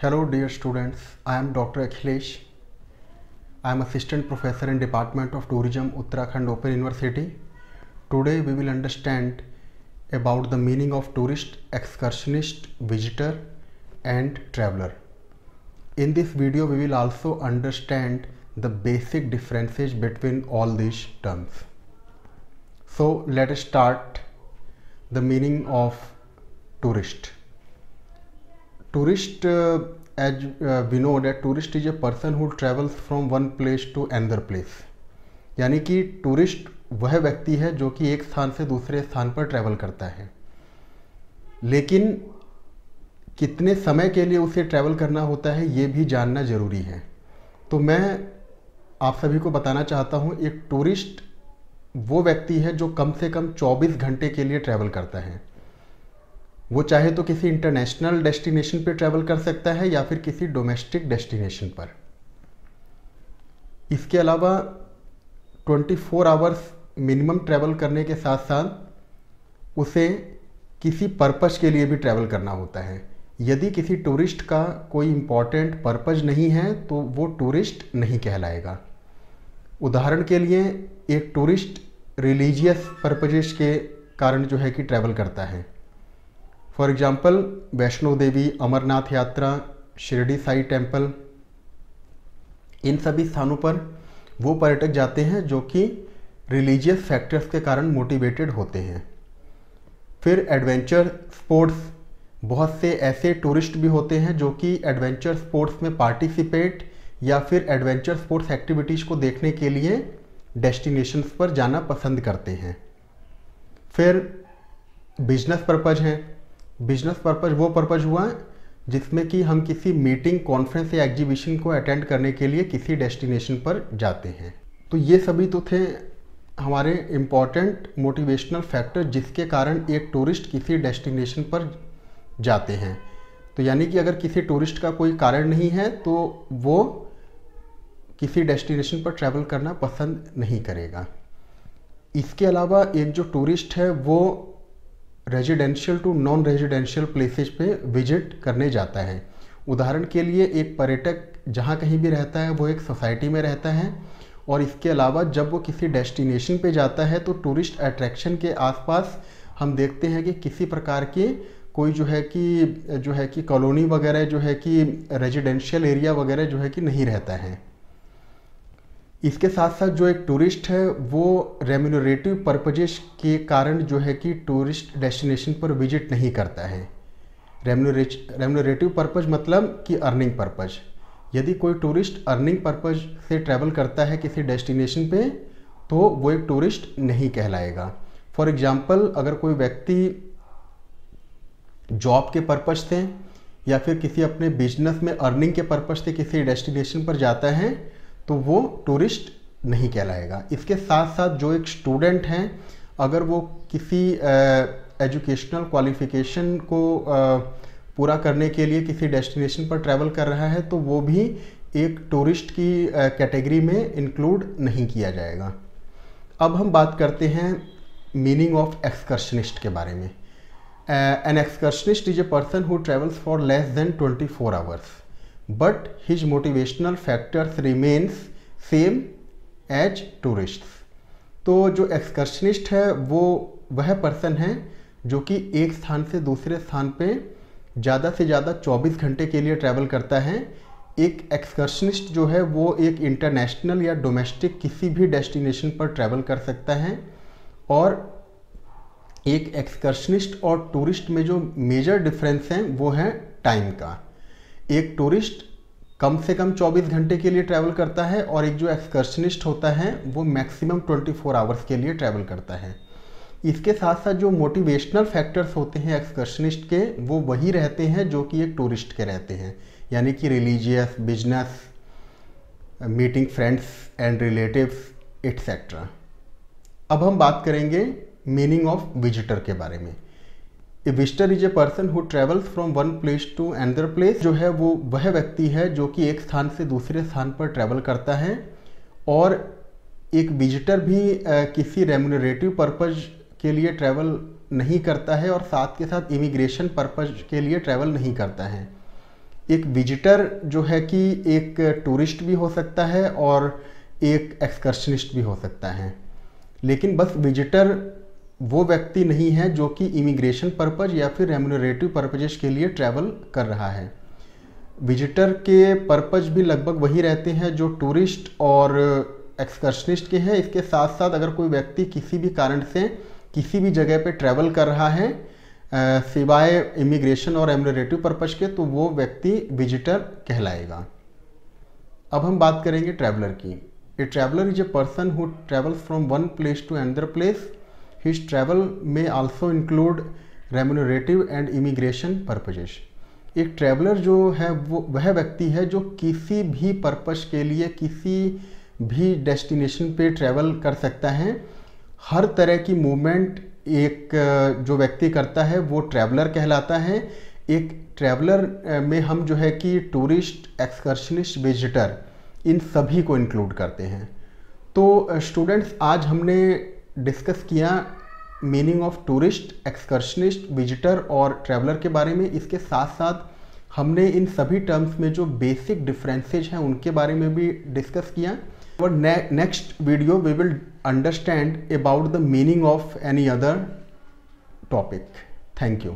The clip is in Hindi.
Hello dear students, I am Dr. Akhilesh. I am assistant professor in Department of Tourism, Uttarakhand Open University. Today we will understand about the meaning of tourist, excursionist, visitor and traveler. In this video we will also understand the basic differences between all these terms. So let us start the meaning of tourist. Tourist, uh, as uh, we know that tourist is a person who travels from one place place. यानी कि टूरिस्ट वह व्यक्ति है जो कि एक स्थान से दूसरे स्थान पर ट्रैवल करता है। लेकिन कितने समय के लिए उसे ट्रैवल करना होता है ये भी जानना ज़रूरी है। तो मैं आप सभी को बताना चाहता हूँ एक टूरिस्ट वो व्यक्ति है जो कम से कम 24 घंटे के लिए ट्रैवल करता है। वो चाहे तो किसी इंटरनेशनल डेस्टिनेशन पर ट्रैवल कर सकता है या फिर किसी डोमेस्टिक डेस्टिनेशन पर। इसके अलावा 24 फोर आवर्स मिनिमम ट्रैवल करने के साथ साथ उसे किसी पर्पज़ के लिए भी ट्रैवल करना होता है। यदि किसी टूरिस्ट का कोई इंपॉर्टेंट पर्पज नहीं है तो वो टूरिस्ट नहीं कहलाएगा। उदाहरण के लिए एक टूरिस्ट रिलीजियस पर्पजेस के कारण जो है कि ट्रैवल करता है। फॉर एग्ज़ाम्पल वैष्णो देवी अमरनाथ यात्रा शिरडी साई टेंपल इन सभी स्थानों पर वो पर्यटक जाते हैं जो कि रिलीजियस फैक्टर्स के कारण मोटिवेटेड होते हैं। फिर एडवेंचर स्पोर्ट्स बहुत से ऐसे टूरिस्ट भी होते हैं जो कि एडवेंचर स्पोर्ट्स में पार्टिसिपेट या फिर एडवेंचर स्पोर्ट्स एक्टिविटीज़ को देखने के लिए डेस्टिनेशंस पर जाना पसंद करते हैं। फिर बिज़नेस पर्पज हैं। बिज़नेस पर्पज, वो पर्पज हुआ है जिसमें कि हम किसी मीटिंग, कॉन्फ्रेंस या एग्जीबिशन को अटेंड करने के लिए किसी डेस्टिनेशन पर जाते हैं। तो ये सभी तो थे हमारे इंपॉर्टेंट मोटिवेशनल फैक्टर जिसके कारण एक टूरिस्ट किसी डेस्टिनेशन पर जाते हैं। तो यानी कि अगर किसी टूरिस्ट का कोई कारण नहीं है तो वो किसी डेस्टिनेशन पर ट्रैवल करना पसंद नहीं करेगा। इसके अलावा एक जो टूरिस्ट है, वो residential to non residential places पे विज़िट करने जाता है। उदाहरण के लिए एक पर्यटक जहाँ कहीं भी रहता है, वो एक सोसाइटी में रहता है और इसके अलावा जब वो किसी डेस्टिनेशन पे जाता है तो टूरिस्ट अट्रैक्शन के आसपास हम देखते हैं कि किसी प्रकार के कोई जो है कि, जो है कि कॉलोनी वगैरह, जो है कि रेजिडेंशियल एरिया वगैरह जो है कि नहीं रहता है। इसके साथ साथ जो एक टूरिस्ट है, वो रेम्यूनरेटिव पर्पजेस के कारण जो है कि टूरिस्ट डेस्टिनेशन पर विज़िट नहीं करता है। रेम्यूनरेटिव पर्पज मतलब कि अर्निंग पर्पज यदि कोई टूरिस्ट अर्निंग पर्पज से ट्रैवल करता है किसी डेस्टिनेशन पे तो वो एक टूरिस्ट नहीं कहलाएगा। फॉर एग्जांपल अगर कोई व्यक्ति जॉब के पर्पज से या फिर किसी अपने बिज़नेस में अर्निंग के पर्पज से किसी डेस्टिनेशन पर जाता है तो वो टूरिस्ट नहीं कहलाएगा। इसके साथ साथ जो एक स्टूडेंट हैं, अगर वो किसी एजुकेशनल क्वालिफिकेशन को पूरा करने के लिए किसी डेस्टिनेशन पर ट्रैवल कर रहा है तो वो भी एक टूरिस्ट की कैटेगरी में इंक्लूड नहीं किया जाएगा। अब हम बात करते हैं मीनिंग ऑफ़ एक्सकर्शनिस्ट के बारे में। An excursionist is a person who travels for less than 24 hours but his motivational factors remains same as tourist तो जो एक्सकर्शनिस्ट है, वो वह पर्सन है जो कि एक स्थान से दूसरे स्थान पे ज़्यादा से ज़्यादा 24 घंटे के लिए ट्रैवल करता है। एक एक्सकर्शनिस्ट जो है, वो एक इंटरनेशनल या डोमेस्टिक किसी भी डेस्टिनेशन पर ट्रैवल कर सकता है। और एक एक्सकर्शनिस्ट और टूरिस्ट में जो मेजर डिफरेंस है, वो है टाइम का। एक टूरिस्ट कम से कम 24 घंटे के लिए ट्रैवल करता है और एक जो एक्सकर्शनिस्ट होता है, वो मैक्सिमम 24 आवर्स के लिए ट्रैवल करता है। इसके साथ साथ जो मोटिवेशनल फैक्टर्स होते हैं एक्सकर्शनिस्ट के, वो वही रहते हैं जो कि एक टूरिस्ट के रहते हैं। यानी कि religious business meeting friends and relatives etcetera अब हम बात करेंगे मीनिंग ऑफ़ विजिटर के बारे में। A visitor is a person who travels from one place to another place जो है वो वह व्यक्ति है जो कि एक स्थान से दूसरे स्थान पर ट्रैवल करता है और एक विजिटर भी किसी रेमुनरेटिव पर्पज के लिए ट्रैवल नहीं करता है और साथ के साथ इमिग्रेशन पर्पज के लिए ट्रैवल नहीं करता है। एक विजिटर जो है कि एक टूरिस्ट भी हो सकता है और एक एक्सकर्शनिस्ट भी हो सकता है। लेकिन बस विजिटर वो व्यक्ति नहीं है जो कि इमिग्रेशन पर्पज या फिर रेमुनरेटिव पर्पजेस के लिए ट्रैवल कर रहा है। विजिटर के पर्पज भी लगभग वही रहते हैं जो टूरिस्ट और एक्सकर्शनिस्ट के हैं। इसके साथ साथ अगर कोई व्यक्ति किसी भी कारण से किसी भी जगह पे ट्रैवल कर रहा है सिवाय इमिग्रेशन और एमरेटिव पर्पज के तो वो व्यक्ति विजिटर कहलाएगा। अब हम बात करेंगे ट्रैवलर की। A traveller is a person who travels from one place to another place his travel में also include remunerative and immigration purposes एक ट्रैवलर जो है, वो, वह व्यक्ति है जो किसी भी पर्पज के लिए, किसी भी डेस्टिनेशन पे ट्रैवल कर सकता है। हर तरह की मूवमेंट एक, जो व्यक्ति करता है, वो ट्रैवलर कहलाता है। एक ट्रैवलर में हम जो है कि टूरिस्ट एक्सकर्शनिस्ट विजिटर इन सभी को इंक्लूड करते हैं। तो स्टूडेंट्स आज हमने डिस्कस किया meaning of tourist, excursionist, visitor और ट्रैवलर के बारे में। इसके साथ साथ हमने इन सभी टर्म्स में जो बेसिक डिफरेंसेज हैं उनके बारे में भी डिस्कस किया। और next video we will understand about the meaning of any other topic thank you.